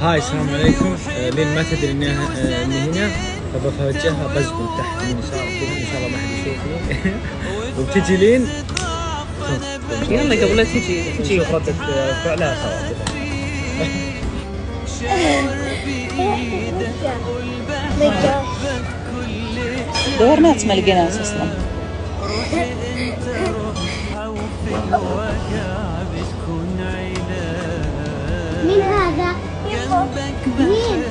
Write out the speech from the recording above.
هاي السلام عليكم لين ما تدري انها آه، إني هنا. فبفوجهها بزبل تحت من يسار كذا إن شاء الله ما حد يشوفني. وبتجي لين؟ يلا قبل لا تجي. تجي. نشوف ردة فعلها سوا. كذا دورنات ما لقيناش أصلا. مين هذا؟ مين؟